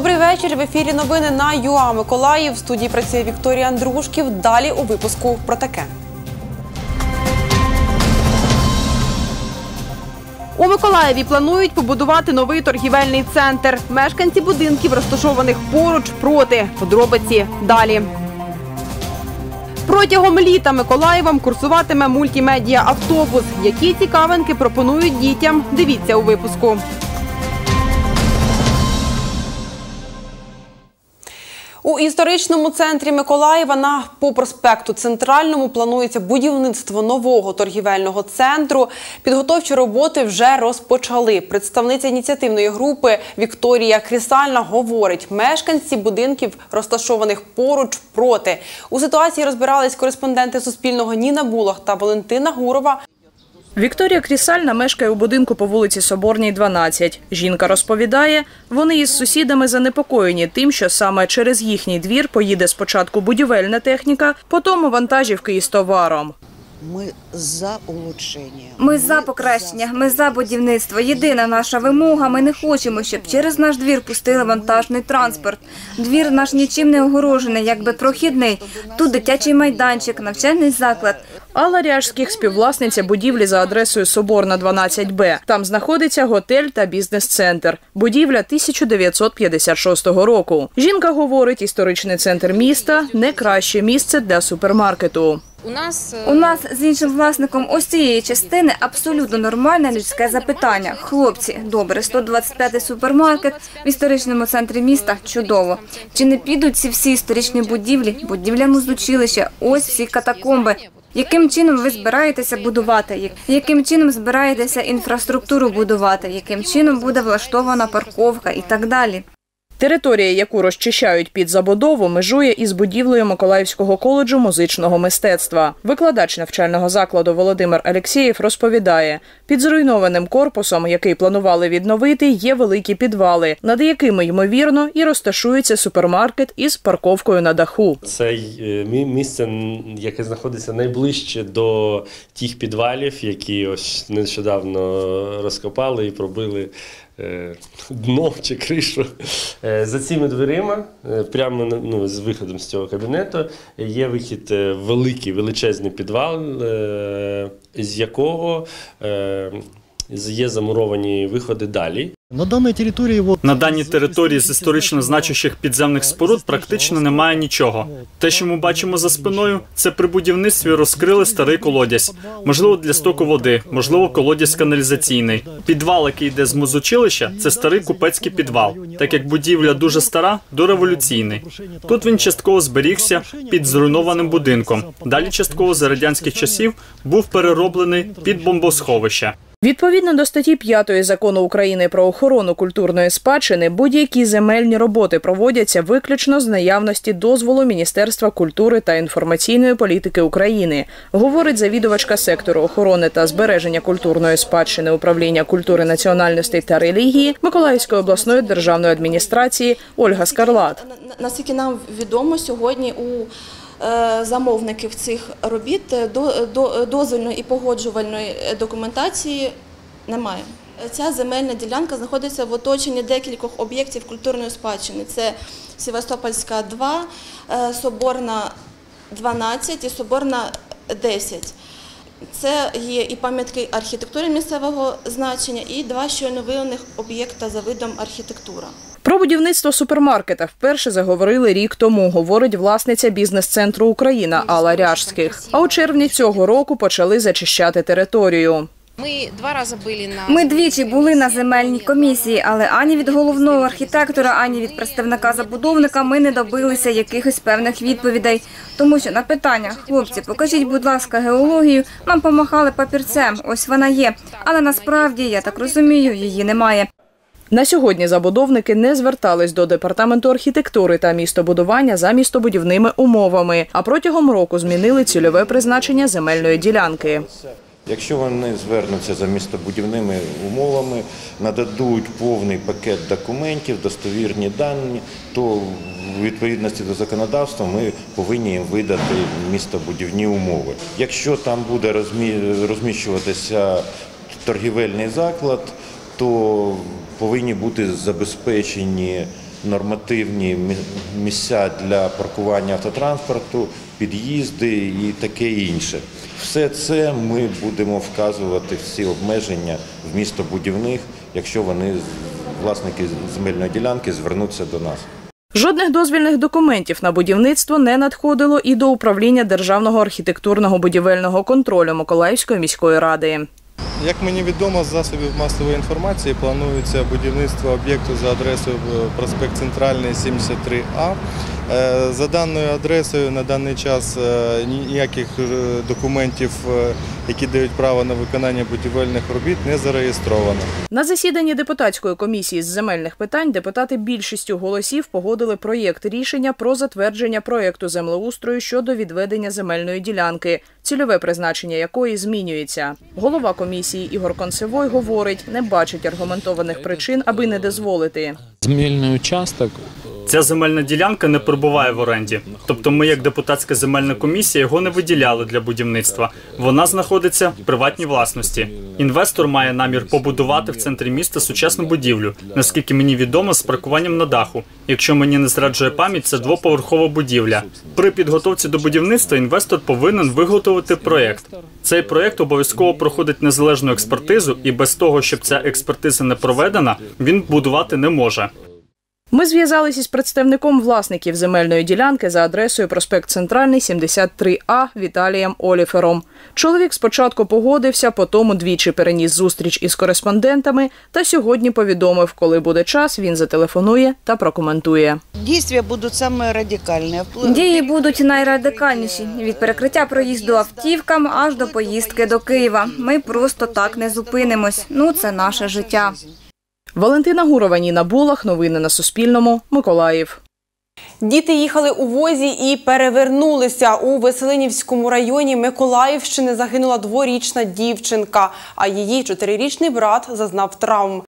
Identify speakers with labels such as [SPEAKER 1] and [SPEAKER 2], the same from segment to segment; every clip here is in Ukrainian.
[SPEAKER 1] Добрий вечір. В ефірі новини на ЮА Миколаїв. В студії працює Вікторія Андрушків. Далі у випуску про таке. У Миколаєві планують побудувати новий торгівельний центр. Мешканці будинків, розташованих поруч, проти. Подробиці далі. Протягом літа Миколаєвом курсуватиме мультимедіа автобус. Які цікавинки пропонують дітям? Дивіться у випуску. У історичному центрі Миколаєва на по проспекту Центральному планується будівництво нового торгівельного центру. Підготовчі роботи вже розпочали. Представниця ініціативної групи Вікторія Крісальна говорить, мешканці будинків, розташованих поруч, проти. У ситуації розбирались кореспонденти Суспільного Ніна Булах та Валентина Гурова.
[SPEAKER 2] Вікторія Крісальна мешкає у будинку по вулиці Соборній, 12. Жінка розповідає, вони із сусідами занепокоєні тим, що саме через їхній двір поїде спочатку будівельна техніка, потім вантажівки із товаром.
[SPEAKER 3] Ми за улучшення.
[SPEAKER 4] Ми за покращення, ми за будівництво. Єдина наша вимога. Ми не хочемо, щоб через наш двір пустили вантажний транспорт. Двір наш нічим не огорожений, якби прохідний. Тут дитячий майданчик, навчальний заклад.
[SPEAKER 2] Алла Ряжських – співвласниця будівлі за адресою Соборна, 12Б. Там знаходиться готель та бізнес-центр. Будівля 1956 року. Жінка говорить, історичний центр міста – не краще місце для супермаркету.
[SPEAKER 5] У нас
[SPEAKER 4] У нас з іншим власником ось цієї частини абсолютно нормальне людське запитання. Хлопці, добре, 125-й супермаркет в історичному центрі міста чудово. Чи не підуть ці всі історичні будівлі, будівля музучилища, ось всі катакомби? Яким чином ви збираєтеся будувати? Яким чином збираєтеся інфраструктуру будувати? Яким чином буде влаштована парковка і так далі?
[SPEAKER 2] Територія, яку розчищають під забудову, межує із будівлею Миколаївського коледжу музичного мистецтва. Викладач навчального закладу Володимир Алєксєєв розповідає, під зруйнованим корпусом, який планували відновити, є великі підвали, над якими ймовірно і розташується супермаркет із парковкою на даху.
[SPEAKER 6] Це е, мі- місце, яке знаходиться найближче до тих підвалів, які ось нещодавно розкопали і пробили дно чи кришу. Е, За цими дверима, е, прямо ну, з виходом з цього кабінету, є вихід е, великий, величезний підвал, е, з якого е, є замуровані виходи далі.
[SPEAKER 7] На даній території вот
[SPEAKER 8] На даній території з історично значущих підземних споруд практично немає нічого. Те, що ми бачимо за спиною, це при будівництві розкрили старий колодязь. Можливо, для стоку води, можливо, колодязь каналізаційний. Підвал, який йде з музучилища, це старий купецький підвал, так як будівля дуже стара, дореволюційний. Тут він частково зберігся під зруйнованим будинком. Далі частково за радянських часів був перероблений під бомбосховище.
[SPEAKER 2] Відповідно до статті 5 закону України про охорону культурної спадщини, будь-які земельні роботи проводяться виключно з наявності дозволу Міністерства культури та інформаційної політики України, говорить завідувачка сектору охорони та збереження культурної спадщини управління культури національностей та релігії Миколаївської обласної державної адміністрації Ольга Скарлат.
[SPEAKER 9] На- на- Наскільки нам відомо, сьогодні у замовників цих робіт е, до- дозвільної і погоджувальної е, документації немає. Е, Ця земельна ділянка знаходиться в оточенні декількох об'єктів культурної спадщини. Це Севастопольська 2, е, Соборна 12 і Соборна 10. Це є і пам'ятки архітектури місцевого значення, і два щойно виявлених об'єкта за видом архітектура.
[SPEAKER 2] Про будівництво супермаркета вперше заговорили рік тому, говорить власниця бізнес-центру Україна Алла Ряжських. А у червні цього року почали зачищати територію.
[SPEAKER 5] Ми два рази були на
[SPEAKER 4] Ми двічі були на земельній комісії, але ані від головного архітектора, ані від представника забудовника ми не добилися якихось певних відповідей. Тому що на питання, хлопці, покажіть, будь ласка, геологію, нам помахали папірцем. Ось вона є. Але насправді, я так розумію, її немає.
[SPEAKER 2] На сьогодні забудовники не звертались до департаменту архітектури та містобудування за містобудівними умовами, а протягом року змінили цільове призначення земельної ділянки.
[SPEAKER 10] Якщо вони звернуться за містобудівними умовами, нададуть повний пакет документів, достовірні дані, то в відповідності до законодавства ми повинні їм видати містобудівні умови. Якщо там буде розміщуватися торгівельний заклад, то повинні бути забезпечені нормативні місця для паркування автотранспорту, під'їзди і таке інше. Все це ми будемо вказувати всі обмеження в містобудівних, якщо вони власники земельної ділянки звернуться до нас.
[SPEAKER 2] Жодних дозвільних документів на будівництво не надходило і до управління державного архітектурного будівельного контролю Миколаївської міської ради.
[SPEAKER 7] Як мені відомо, з засобів масової інформації планується будівництво об'єкту за адресою проспект Центральний 73А. Е, За даною адресою на даний час е, ніяких е, документів, які дають право на виконання будівельних робіт, не зареєстровано.
[SPEAKER 2] На засіданні депутатської комісії з земельних питань депутати більшістю голосів погодили проєкт рішення про затвердження проєкту землеустрою щодо відведення земельної ділянки, цільове призначення якої змінюється. Голова комісії Ігор Концевой говорить, не бачить аргументованих причин, аби не дозволити.
[SPEAKER 11] Земельний участок
[SPEAKER 8] Ця земельна ділянка не перебуває в оренді. Тобто, ми, як депутатська земельна комісія, його не виділяли для будівництва. Вона знаходиться в приватній власності. Інвестор має намір побудувати в центрі міста сучасну будівлю, наскільки мені відомо, з паркуванням на даху. Якщо мені не зраджує пам'ять, це двоповерхова будівля. При підготовці до будівництва інвестор повинен виготовити проєкт. Цей проєкт обов'язково проходить незалежну експертизу, і без того, щоб ця експертиза не проведена, він будувати не може.
[SPEAKER 2] Ми зв'язалися із представником власників земельної ділянки за адресою проспект Центральний 73А Віталієм Оліфером. Чоловік спочатку погодився, потім двічі переніс зустріч із кореспондентами та сьогодні повідомив, коли буде час, він зателефонує та прокоментує.
[SPEAKER 3] Действия будут самые радикальные. Впло-
[SPEAKER 4] Дії будуть найрадикальніші від перекриття проїзду автівкам аж до поїздки до Києва. Ми просто так не зупинимось. Ну це наше життя.
[SPEAKER 2] Валентина Гурова, Ніна Булах. Новини на Суспільному. Миколаїв.
[SPEAKER 1] Діти їхали у возі і перевернулися. У Веселинівському районі Миколаївщини загинула дворічна дівчинка, а її чотирирічний брат зазнав травм.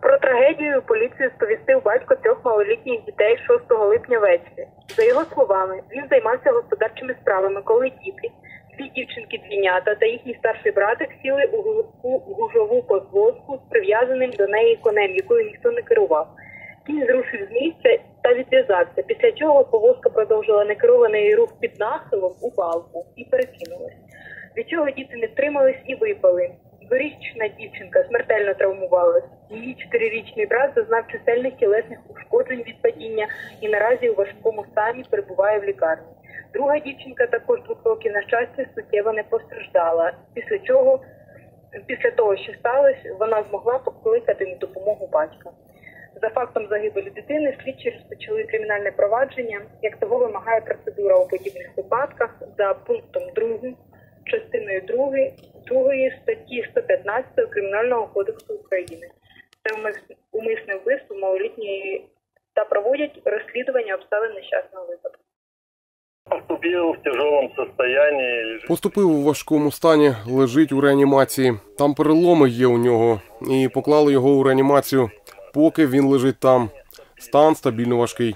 [SPEAKER 12] Про трагедію поліцію сповістив батько трьох малолітніх дітей 6 липня ввечері. За його словами, він займався господарчими справами, коли діти, дві дівчинки двійнята та їхній старший братик сіли у глибку гужову подвозку з прив'язаним до неї конем, якою ніхто не керував. Кінь зрушив з місця та відв'язався, після чого повозка продовжила некерований рух під нахилом у балку і перекинулась. Від чого діти не втримались і випали. Дворічна дівчинка смертельно травмувалась. Її чотирирічний брат зазнав чисельних тілесних ушкоджень від падіння і наразі у важкому стані перебуває в лікарні. Друга дівчинка, також двох років на щастя, суттєво не постраждала. Після чого, після того, що сталося, вона змогла покликати на допомогу батька. За фактом загибелі дитини слідчі розпочали кримінальне провадження, як того вимагає процедура у подібних випадках за пунктом 2 частиною 2, 2 статті 115 Кримінального кодексу України. Це умисне вбивство малолітньої та проводять розслідування обставин нещасного випадку.
[SPEAKER 13] Поступил в тяжелом состоянии.
[SPEAKER 14] Поступив у важкому стані, лежить у реанімації. Там переломи є у нього, і поклали його у реанімацію. Поки він лежить там. Стан стабільно важкий.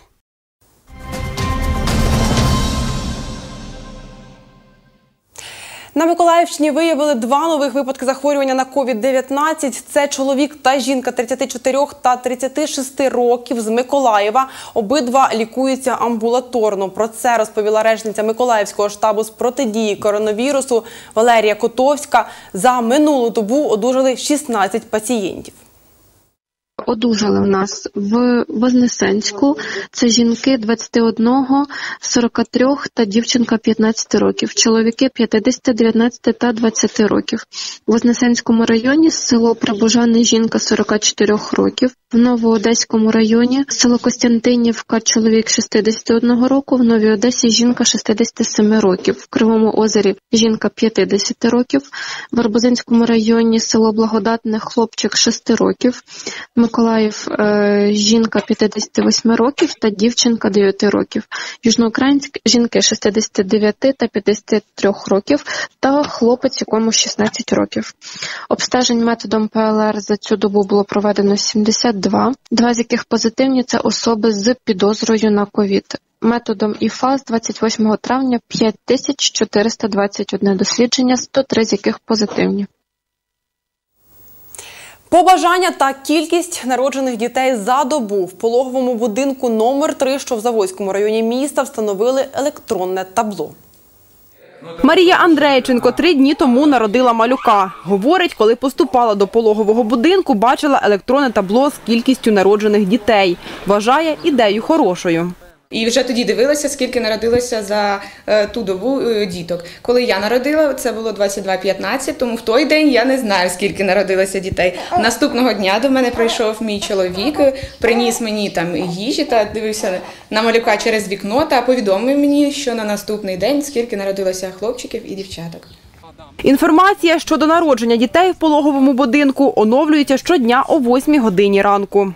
[SPEAKER 1] На Миколаївщині виявили два нових випадки захворювання на COVID-19. Це чоловік та жінка 34 та 36 років з Миколаєва. Обидва лікуються амбулаторно. Про це розповіла речниця Миколаївського штабу з протидії коронавірусу Валерія Котовська. За минулу добу одужали 16 пацієнтів.
[SPEAKER 15] Одужали в нас в Вознесенську. Це жінки 21, 43 та дівчинка 15 років. Чоловіки 50, 19 та 20 років. В Вознесенському районі село Прибужани жінка 44 років. В Новоодеському районі село Костянтинівка чоловік 61 року. В Новій Одесі жінка 67 років. В Кривому озері жінка 50 років. В Арбузинському районі село Благодатне хлопчик 6 років. Миколаїв е, жінка 58 років та дівчинка 9 років. Южноукраїнськ жінки 69 та 53 років та хлопець, якому 16 років. Обстежень методом ПЛР за цю добу було проведено 72, два з яких позитивні це особи з підозрою на ковід. Методом ІФА з 28 травня 5421 дослідження, 103 з яких позитивні.
[SPEAKER 1] Побажання та кількість народжених дітей за добу в пологовому будинку номер 3 що в Заводському районі міста, встановили електронне табло. Марія Андрейченко три дні тому народила малюка. Говорить, коли поступала до пологового будинку, бачила електронне табло з кількістю народжених дітей. Вважає ідею хорошою.
[SPEAKER 11] І вже тоді дивилася, скільки народилося за е, ту добу е, діток. Коли я народила, це було 22.15, тому в той день я не знаю, скільки народилося дітей. Наступного дня до мене прийшов мій чоловік, е, приніс мені там їжі та дивився на малюка через вікно та повідомив мені, що на наступний день скільки народилося хлопчиків і дівчаток.
[SPEAKER 1] Інформація щодо народження дітей в пологовому будинку оновлюється щодня о 8 годині ранку.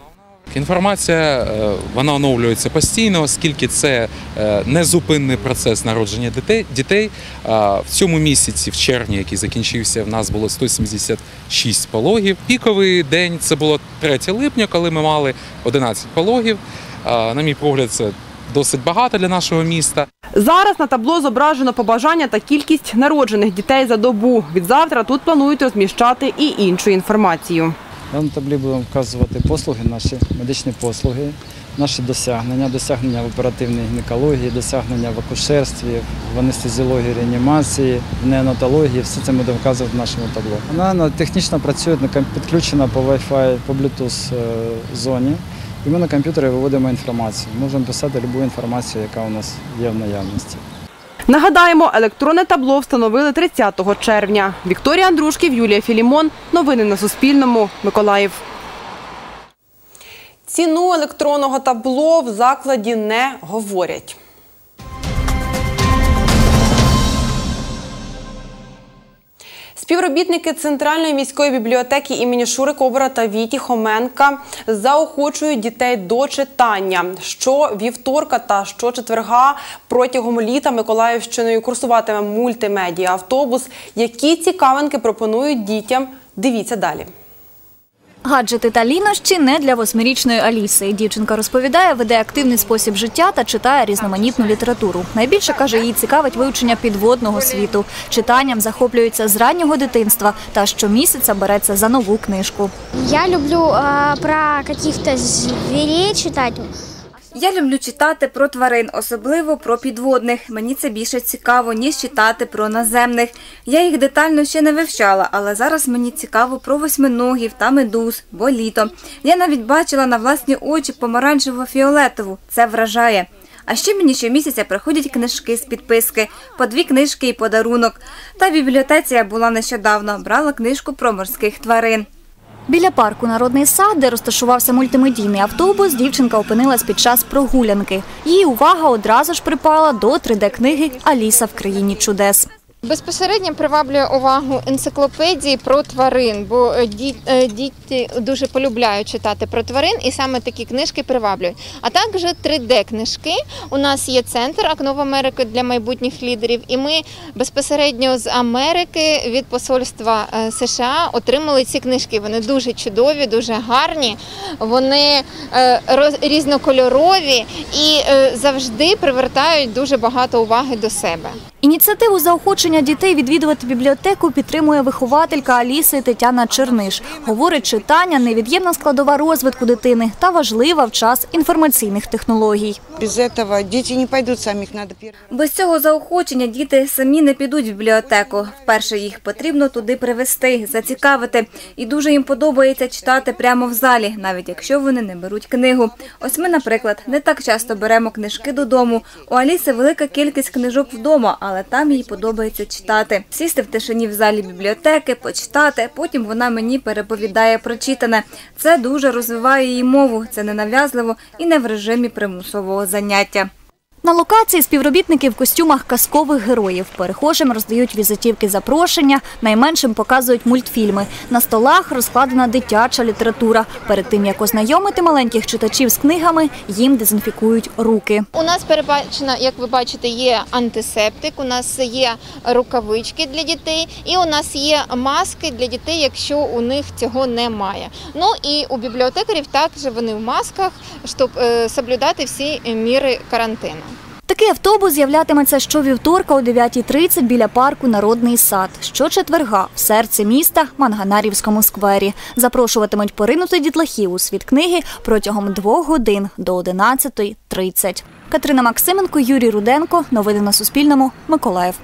[SPEAKER 16] Інформація е, вона оновлюється постійно, оскільки це е, незупинний процес народження дітей. В цьому місяці, в червні, який закінчився, в нас було 176 пологів. Піковий день це було 3 липня, коли ми мали 11 пологів. На мій погляд, це досить багато для нашого міста.
[SPEAKER 1] Зараз на табло зображено побажання та кількість народжених дітей за добу. Від завтра тут планують розміщати і іншу інформацію.
[SPEAKER 17] На таблі будемо вказувати послуги, наші медичні послуги, наші досягнення, досягнення в оперативній гінекології, досягнення в акушерстві, в анестезіології, реанімації, в неонатології. Все це ми будемо вказувати в нашому табло. Вона ну, технічно працює, підключена по Wi-Fi, по Bluetooth е, зоні. І ми на комп'ютері виводимо інформацію. Можемо писати будь-яку інформацію, яка у нас є в наявності.
[SPEAKER 1] Нагадаємо, електронне табло встановили 30 червня. Вікторія Андрушків, Юлія Філімон. Новини на Суспільному. Миколаїв. Ціну електронного табло в закладі не говорять. Співробітники Центральної міської бібліотеки імені Шурикобра та Віті Хоменка заохочують дітей до читання. Що вівторка та щочетверга протягом літа Миколаївщиною курсуватиме мультимедіа автобус. Які цікавинки пропонують дітям? Дивіться далі.
[SPEAKER 18] Гаджети та лінощі не для восьмирічної Аліси. Дівчинка розповідає, веде активний спосіб життя та читає різноманітну літературу. Найбільше каже, її цікавить вивчення підводного світу. Читанням захоплюється з раннього дитинства та щомісяця береться за нову книжку.
[SPEAKER 19] Я люблю э, про якихось звірів читать.
[SPEAKER 4] Я люблю читати про тварин, особливо про підводних. Мені це більше цікаво, ніж читати про наземних. Я їх детально ще не вивчала, але зараз мені цікаво про восьминогів та медуз, бо літо. Я навіть бачила на власні очі помаранчево-фіолетову. Це вражає. А ще мені щомісяця приходять книжки з підписки, по дві книжки і подарунок. Та бібліотеці я була нещодавно, брала книжку про морських тварин.
[SPEAKER 18] Біля парку Народний сад, де розташувався мультимедійний автобус, дівчинка опинилась під час прогулянки. Її увага одразу ж припала до 3D-книги Аліса в країні чудес.
[SPEAKER 5] Безпосередньо приваблює увагу енциклопедії про тварин, бо е, е, діти дуже полюбляють читати про тварин, і саме такі книжки приваблюють. А також 3D-книжки. У нас є центр «Окно в Америку для майбутніх лідерів, і ми безпосередньо з Америки від посольства е, США отримали ці книжки. Вони дуже чудові, дуже гарні, вони різнокольорові і завжди привертають дуже багато уваги до себе.
[SPEAKER 18] Ініціативу заохочення дітей відвідувати бібліотеку підтримує вихователька Аліси Тетяна Черниш. Говорить, читання невід'ємна складова розвитку дитини та важлива в час інформаційних технологій.
[SPEAKER 3] Без этого дети не пойдут сами, их надо.
[SPEAKER 4] Без цього заохочення діти самі не підуть в бібліотеку. Вперше їх потрібно туди привести, зацікавити. І дуже їм подобається читати прямо в залі, навіть якщо вони не беруть книгу. Ось ми, наприклад, не так часто беремо книжки додому. У Аліси велика кількість книжок вдома, але там їй подобається читати. Сісти в тишині в залі бібліотеки, почитати. Потім вона мені переповідає прочитане. Це дуже розвиває її мову. Це ненав'язливо і не в режимі примусового заняття.
[SPEAKER 18] На локації співробітники в костюмах казкових героїв. Перехожим роздають візитівки запрошення, найменшим показують мультфільми. На столах розкладена дитяча література. Перед тим як ознайомити маленьких читачів з книгами, їм дезінфікують руки.
[SPEAKER 5] У нас передбачено, як ви бачите, є антисептик, у нас є рукавички для дітей, і у нас є маски для дітей, якщо у них цього немає. Ну і у бібліотекарів також вони в масках, щоб е, соблюдати всі міри карантину.
[SPEAKER 18] Такий автобус з'являтиметься щовівторка о 9.30 біля парку Народний сад. Щочетверга в серці міста Манганарівському сквері. Запрошуватимуть поринути дітлахів у світ книги протягом двох годин до 11.30. Катерина Максименко, Юрій Руденко. Новини на Суспільному. Миколаїв.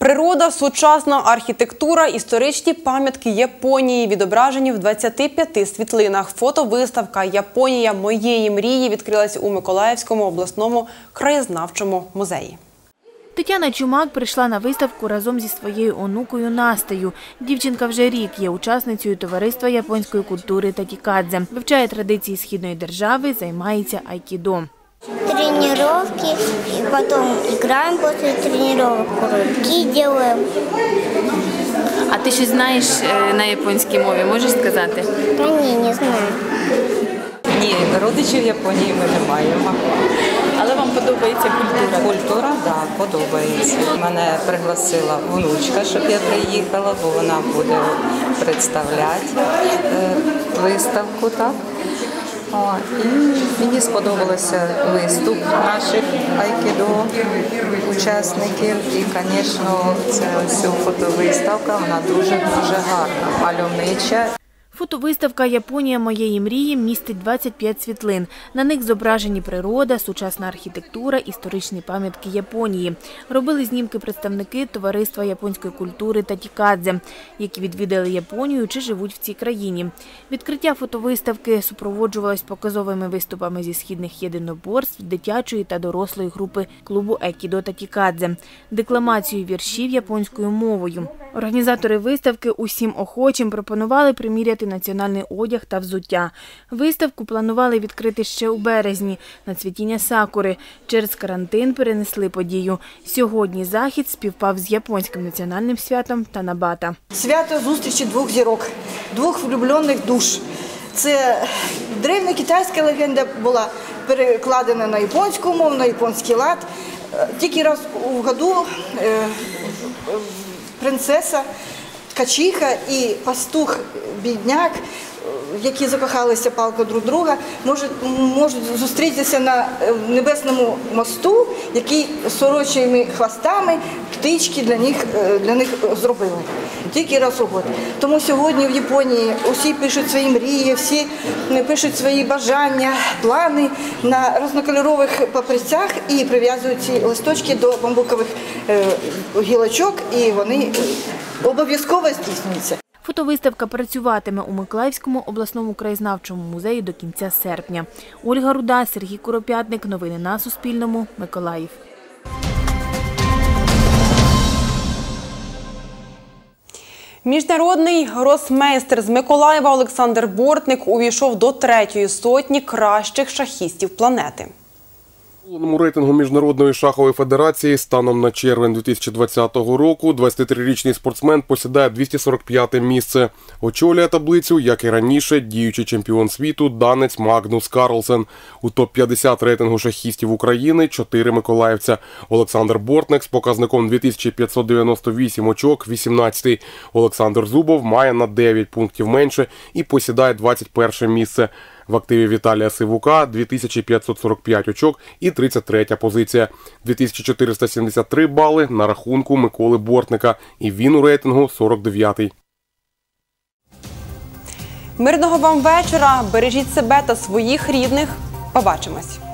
[SPEAKER 1] Природа, сучасна архітектура, історичні пам'ятки Японії відображені в 25 світлинах. Фотовиставка Японія моєї мрії відкрилась у Миколаївському обласному краєзнавчому музеї.
[SPEAKER 20] Тетяна Чумак прийшла на виставку разом зі своєю онукою Настею. Дівчинка вже рік є учасницею товариства японської культури Татікадзе. Вивчає традиції східної держави, займається айкідо.
[SPEAKER 19] Тренировки, и потом играем после тренировок, курки делаем.
[SPEAKER 20] А ти щось знаєш е, на японській мові, можеш сказати?
[SPEAKER 19] А не, не знаю.
[SPEAKER 21] Ні, родичів в Японії ми не маємо.
[SPEAKER 20] Але вам подобається культура?
[SPEAKER 21] Культура, так, да, подобається. Мене пригласила внучка, щоб я приїхала, бо вона буде представляти е, виставку. Так? І мені сподобався виступ наших айкідо учасників. І, звісно, ця фотовиставка, вона дуже-дуже гарна, мальовнича.
[SPEAKER 20] Фотовиставка Японія моєї мрії містить 25 світлин. На них зображені природа, сучасна архітектура, історичні пам'ятки Японії. Робили знімки представники товариства японської культури Татікадзе, які відвідали Японію чи живуть в цій країні. Відкриття фотовиставки супроводжувалось показовими виступами зі східних єдиноборств, дитячої та дорослої групи клубу Екідо Татікадзе, декламацією віршів японською мовою. Організатори виставки усім охочим пропонували приміряти національний одяг та взуття. Виставку планували відкрити ще у березні на цвітіння сакури. Через карантин перенесли подію. Сьогодні захід співпав з японським національним святом Танабата.
[SPEAKER 22] Свято зустрічі двох зірок, двох влюблених душ. Це древня китайська легенда була перекладена на японську мову, на японський лад. Е, Тільки раз у году е, принцеса, ткачиха і пастух бідняк, які закохалися палко друг друга, можуть, можуть зустрітися на е, небесному мосту, який сорочими хвостами птички для них, е, для них зробили. Тільки раз у год. Тому сьогодні в Японії усі пишуть свої мрії, всі е, пишуть свої бажання, плани на різнокольорових папірцях і прив'язують ці листочки до бамбукових гілочок, і вони обов'язково здійснюються.
[SPEAKER 20] Фотовиставка працюватиме у Миколаївському обласному краєзнавчому музеї до кінця серпня. Ольга Руда, Сергій Куропятник. Новини на Суспільному. Миколаїв.
[SPEAKER 1] Міжнародний гросмейстер з Миколаєва Олександр Бортник увійшов до третьої сотні кращих шахістів планети.
[SPEAKER 14] У рейтингу Міжнародної шахової федерації станом на червень 2020 року 23-річний спортсмен посідає 245 місце. Очолює таблицю, як і раніше, діючий чемпіон світу данець Магнус Карлсен. У топ-50 рейтингу шахістів України чотири миколаївця. Олександр Бортник з показником 2598 очок, 18-й. Олександр Зубов має на 9 пунктів менше і посідає 21 місце. В активі Віталія Сивука 2545 очок і 33 позиція. 2473 бали на рахунку Миколи Бортника. І він у рейтингу 49-й.
[SPEAKER 1] Мирного вам вечора. Бережіть себе та своїх рідних. Побачимось.